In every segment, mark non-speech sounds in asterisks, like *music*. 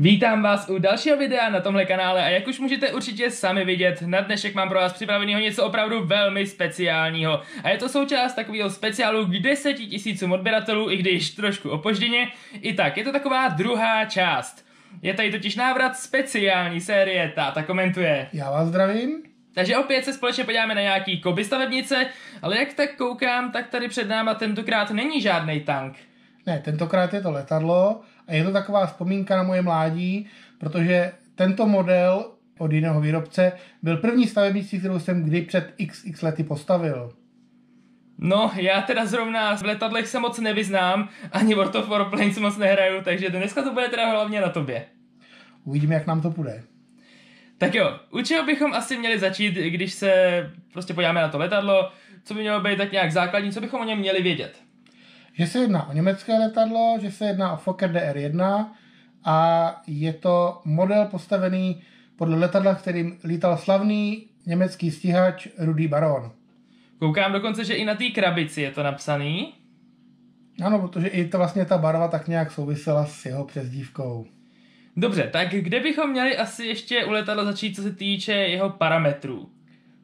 Vítám vás u dalšího videa na tomhle kanále a jak už můžete určitě sami vidět, na dnešek mám pro vás připraveného něco opravdu velmi speciálního. A je to součást takového speciálu k 10 tisícům odběratelů, i když trošku opožděně. I tak, je to taková druhá část. Je tady totiž návrat speciální série Táta komentuje. Já vás zdravím. Takže opět se společně podíváme na nějaký koby stavebnice, ale jak tak koukám, tak tady před náma tentokrát není žádný tank. Ne, tentokrát je to letadlo a je to taková vzpomínka na moje mládí, protože tento model od jiného výrobce byl první stavebnicí, kterou jsem kdy před xx lety postavil. No, já teda zrovna v letadlech se moc nevyznám, ani World of Warplanes moc nehraju, takže dneska to bude teda hlavně na tobě. Uvidíme, jak nám to půjde. Tak jo, u čeho bychom asi měli začít, když se prostě podíváme na to letadlo, co by mělo být tak nějak základní, co bychom o něm měli vědět? Že se jedná o německé letadlo, že se jedná o Fokker DR-1 a je to model postavený podle letadla, kterým lítal slavný německý stíhač Rudy Baron. Koukám dokonce, že i na té krabici je to napsaný. Ano, protože i to vlastně ta barva tak nějak souvisela s jeho přezdívkou. Dobře, tak kde bychom měli asi ještě u letadla začít, co se týče jeho parametrů?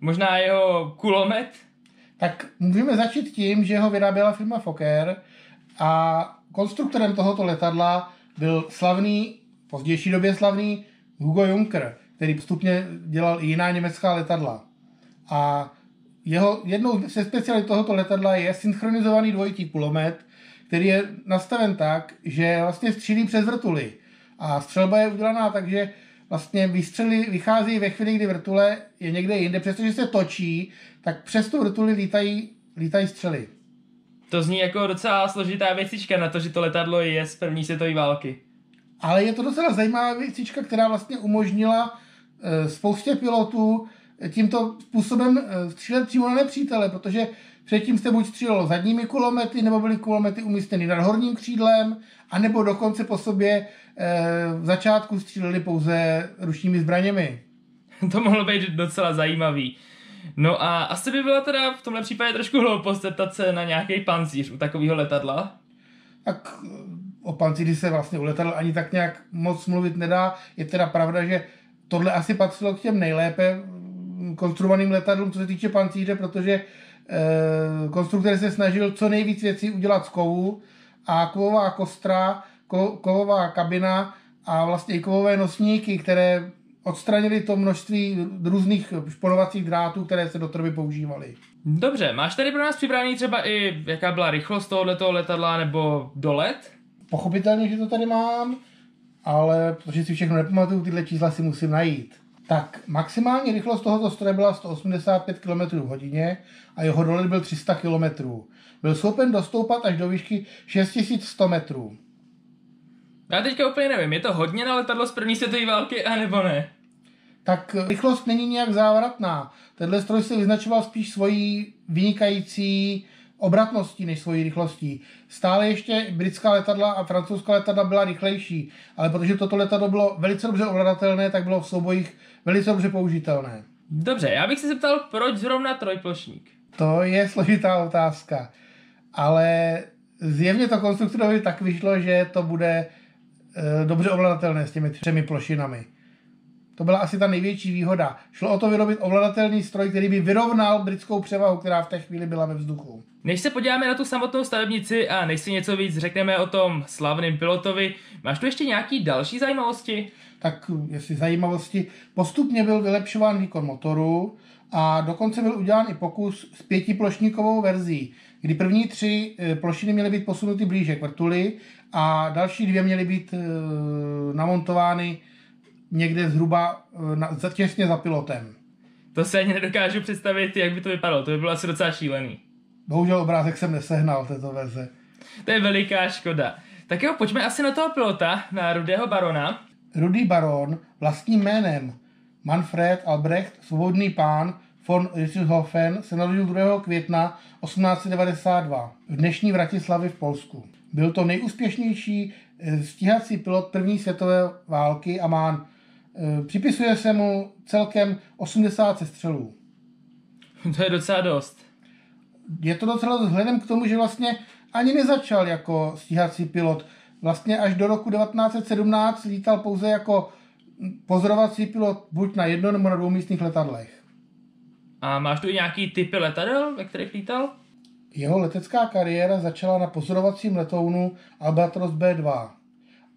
Možná jeho kulomet? Tak můžeme začít tím, že ho vyráběla firma Fokker a konstruktorem tohoto letadla byl slavný, v pozdější době slavný Hugo Juncker, který postupně dělal i jiná německá letadla. A jeho, jednou ze specialit tohoto letadla je synchronizovaný dvojitý kulomet, který je nastaven tak, že vlastně střílí přes vrtuly. A střelba je udělaná tak, že vlastně výstřely vychází ve chvíli, kdy vrtule je někde jinde, přestože se točí, tak přes tu vrtuli lítají, lítají střely. To zní jako docela složitá věcička na to, že to letadlo je z první světové války. Ale je to docela zajímavá věcička, která vlastně umožnila e, spoustě pilotů tímto způsobem e, střílet přímo na nepřítele, protože předtím se buď střílelo zadními kulomety, nebo byly kulomety umístěny nad horním křídlem, anebo dokonce po sobě v začátku stříleli pouze ručními zbraněmi. *laughs* to mohlo být docela zajímavý. No a asi by byla teda v tomhle případě trošku hloupost zeptat se na nějaký pancíř u takového letadla. Tak o pancíři se vlastně u letadla ani tak nějak moc mluvit nedá. Je teda pravda, že tohle asi patřilo k těm nejlépe konstruovaným letadlům, co se týče pancíře, protože e, konstruktor se snažil co nejvíc věcí udělat z kovu a kovová kostra, ko, kovová kabina a vlastně i kovové nosníky, které odstranili to množství různých šponovacích drátů, které se do trby používaly. Dobře, máš tady pro nás připravený třeba i jaká byla rychlost tohoto letadla nebo dolet? Pochopitelně, že to tady mám, ale protože si všechno nepamatuju, tyhle čísla si musím najít. Tak maximální rychlost tohoto stroje byla 185 km v hodině a jeho dolet byl 300 km. Byl schopen dostoupat až do výšky 6100 metrů. Já teďka úplně nevím, je to hodně na letadlo z první světové války, anebo ne? Tak rychlost není nějak závratná. Tenhle stroj se vyznačoval spíš svojí vynikající obratností než svojí rychlostí. Stále ještě britská letadla a francouzská letadla byla rychlejší, ale protože toto letadlo bylo velice dobře ovladatelné, tak bylo v soubojích velice dobře použitelné. Dobře, já bych se zeptal, proč zrovna trojplošník? To je složitá otázka, ale zjevně to konstruktorovi tak vyšlo, že to bude e, dobře ovladatelné s těmi třemi plošinami. To byla asi ta největší výhoda. Šlo o to vyrobit ovladatelný stroj, který by vyrovnal britskou převahu, která v té chvíli byla ve vzduchu. Než se podíváme na tu samotnou stavebnici a než si něco víc řekneme o tom slavném pilotovi, máš tu ještě nějaký další zajímavosti? Tak jestli zajímavosti, postupně byl vylepšován výkon motoru a dokonce byl udělán i pokus s pětiplošníkovou verzí, kdy první tři eh, plošiny měly být posunuty blíže k vrtuli a další dvě měly být eh, namontovány někde zhruba eh, na, těsně za pilotem. To se ani nedokážu představit, jak by to vypadalo. To by bylo asi docela šílený. Bohužel obrázek jsem nesehnal této verze. To je veliká škoda. Tak jo, pojďme asi na toho pilota, na Rudého Barona. Rudý Baron vlastním jménem Manfred Albrecht, svobodný pán von Richthofen, se narodil 2. května 1892 v dnešní Vratislavě v Polsku. Byl to nejúspěšnější eh, stíhací pilot první světové války a má připisuje se mu celkem 80 střelů. *laughs* To je docela dost. Je to docela dost vzhledem k tomu, že vlastně ani nezačal jako stíhací pilot. vlastně až do roku 1917 lítal pouze jako pozorovací pilot buď na jedno nebo na dvoumístných letadlech. A máš tu i nějaký typy letadel, ve kterých lítal? Jeho letecká kariéra začala na pozorovacím letounu Albatros B2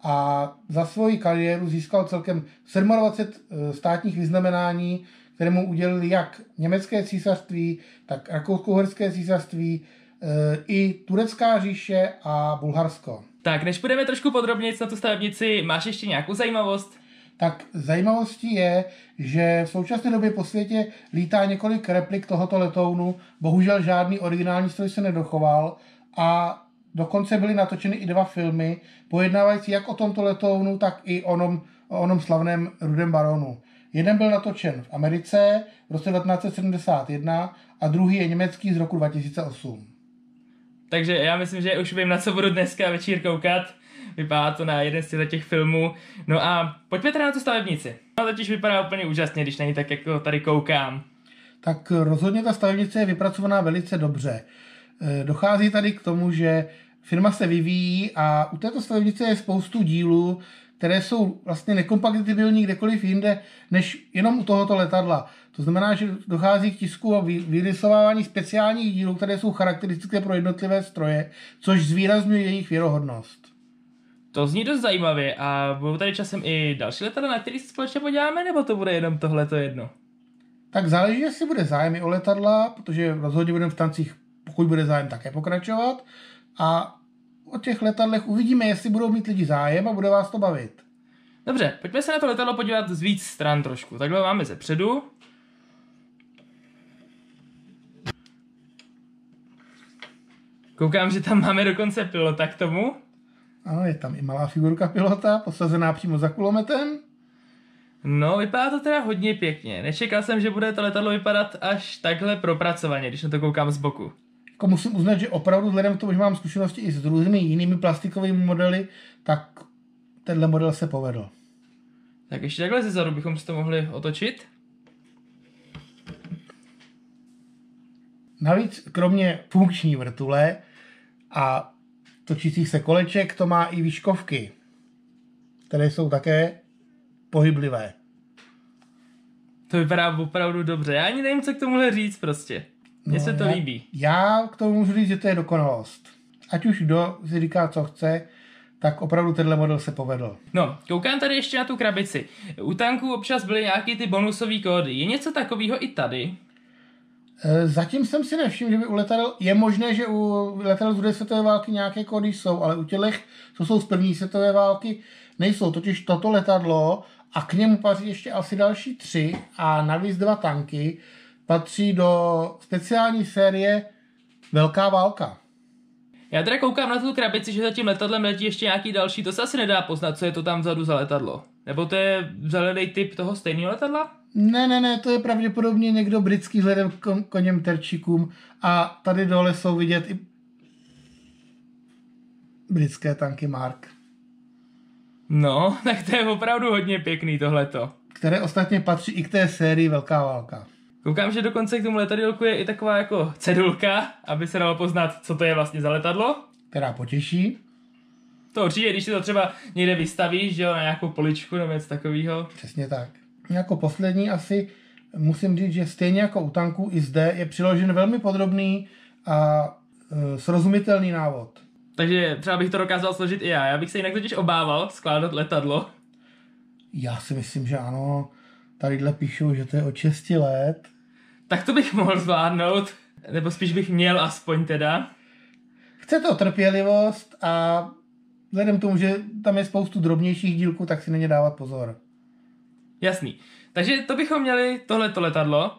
a za svoji kariéru získal celkem 27 eh, státních vyznamenání, které mu udělili jak německé císařství, tak rakousko-uherské císařství, eh, i turecká říše a Bulharsko. Tak, než půjdeme trošku podrobněji na tu stavebnici, máš ještě nějakou zajímavost? Tak zajímavostí je, že v současné době po světě lítá několik replik tohoto letounu, bohužel žádný originální stroj se nedochoval a dokonce byly natočeny i dva filmy, pojednávající jak o tomto letounu, tak i o onom, o onom slavném Rudem baronu. Jeden byl natočen v Americe v roce 1971 a druhý je německý z roku 2008. Takže já myslím, že už vím, na co budu dneska večír koukat. Vypadá to na jeden z těch filmů. No a pojďme teda na tu stavebnici. No totiž vypadá úplně úžasně, když na ní tak jako tady koukám. Tak rozhodně ta stavebnice je vypracovaná velice dobře. E, dochází tady k tomu, že firma se vyvíjí a u této stavebnice je spoustu dílů, které jsou vlastně nekompatibilní kdekoliv jinde, než jenom u tohoto letadla. To znamená, že dochází k tisku a vyrysování speciálních dílů, které jsou charakteristické pro jednotlivé stroje, což zvýrazňuje jejich věrohodnost. To zní dost zajímavě a budou tady časem i další letadla, na který se společně podíváme, nebo to bude jenom tohleto jedno? Tak záleží, jestli bude zájem o letadla, protože rozhodně budeme v tancích, pokud bude zájem, také pokračovat. A o těch letadlech uvidíme, jestli budou mít lidi zájem a bude vás to bavit. Dobře, pojďme se na to letadlo podívat z víc stran trošku. Takhle máme ze předu. Koukám, že tam máme dokonce pilota k tomu. Ano, je tam i malá figurka pilota, posazená přímo za kulometem. No, vypadá to teda hodně pěkně. Nečekal jsem, že bude to letadlo vypadat až takhle propracovaně, když na to koukám z boku. Jako musím uznat, že opravdu vzhledem k tomu, že mám zkušenosti i s různými jinými plastikovými modely, tak tenhle model se povedl. Tak ještě takhle ze zadu bychom si to mohli otočit. Navíc kromě funkční vrtule a točících se koleček, to má i výškovky, které jsou také pohyblivé. To vypadá opravdu dobře. Já ani nevím, co k tomuhle říct prostě. Mně no, se to já, líbí. Já k tomu můžu říct, že to je dokonalost. Ať už kdo si říká, co chce, tak opravdu tenhle model se povedl. No, koukám tady ještě na tu krabici. U tanků občas byly nějaký ty bonusové kódy. Je něco takového i tady? Eh, zatím jsem si nevšiml, že by u letadel, je možné, že u letadel z druhé světové války nějaké kódy jsou, ale u těch, co jsou z první světové války, nejsou. Totiž toto letadlo a k němu patří ještě asi další tři a navíc dva tanky patří do speciální série Velká válka. Já teda koukám na tu krabici, že za tím letadlem letí ještě nějaký další, to se asi nedá poznat, co je to tam vzadu za letadlo. Nebo to je zelený typ toho stejného letadla? Ne, ne, ne, to je pravděpodobně někdo britský vzhledem k koněm terčíkům a tady dole jsou vidět i britské tanky Mark. No, *laughs* tak to je opravdu hodně pěkný tohleto. Které ostatně patří i k té sérii Velká válka. Koukám, že dokonce k tomu letadílku je i taková jako cedulka, aby se dalo poznat, co to je vlastně za letadlo. Která potěší. To určitě, když si to třeba někde vystavíš, že jo, na nějakou poličku nebo něco takového. Přesně tak. Jako poslední asi musím říct, že stejně jako u tanků i zde je přiložen velmi podrobný a e, srozumitelný návod. Takže třeba bych to dokázal složit i já. Já bych se jinak totiž obával skládat letadlo. Já si myslím, že ano. Tadyhle píšou, že to je od 6 let. Tak to bych mohl zvládnout. Nebo spíš bych měl aspoň teda. Chce to trpělivost a vzhledem k tomu, že tam je spoustu drobnějších dílků, tak si na ně dávat pozor. Jasný. Takže to bychom měli tohleto letadlo.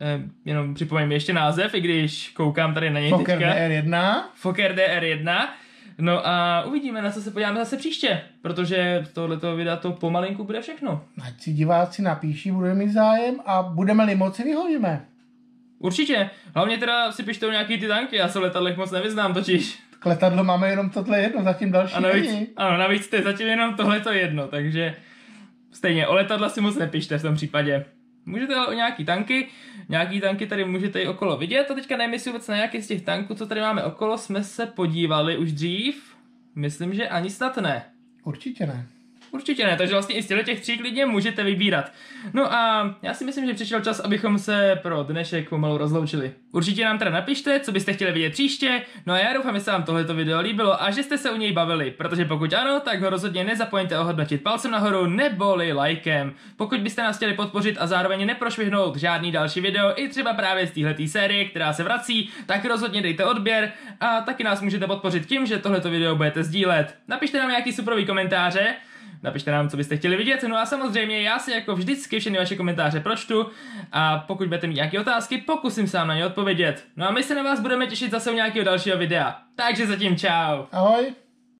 Eh, jenom připomeňme ještě název, i když koukám tady na něj Fokker teďka. DR1. Fokker DR1. No a uvidíme, na co se podíváme zase příště, protože tohleto videa to pomalinku bude všechno. Ať si diváci napíší, budeme mít zájem a budeme-li moci, vyhodíme. Určitě. Hlavně teda si pište nějaký ty tanky, já se v letadlech moc nevyznám totiž. K letadlo máme jenom tohle jedno, zatím další a navíc, není. Ano, navíc to je zatím jenom tohleto jedno, takže stejně o letadla si moc nepište v tom případě. Můžete o nějaký tanky, nějaký tanky tady můžete i okolo vidět a teďka nevím, jestli vůbec na nějaký z těch tanků, co tady máme okolo, jsme se podívali už dřív. Myslím, že ani snad ne. Určitě ne. Určitě ne, takže vlastně i z těch tří klidně můžete vybírat. No a já si myslím, že přišel čas, abychom se pro dnešek pomalu rozloučili. Určitě nám teda napište, co byste chtěli vidět příště, no a já doufám, že se vám tohleto video líbilo a že jste se u něj bavili, protože pokud ano, tak ho rozhodně nezapomeňte ohodnotit palcem nahoru neboli lajkem. Pokud byste nás chtěli podpořit a zároveň neprošvihnout žádný další video, i třeba právě z téhleté série, která se vrací, tak rozhodně dejte odběr a taky nás můžete podpořit tím, že tohleto video budete sdílet. Napište nám nějaký superový komentáře, napište nám, co byste chtěli vidět. No a samozřejmě já si jako vždycky všechny vaše komentáře pročtu a pokud budete mít nějaké otázky, pokusím se vám na ně odpovědět. No a my se na vás budeme těšit zase u nějakého dalšího videa. Takže zatím čau. Ahoj.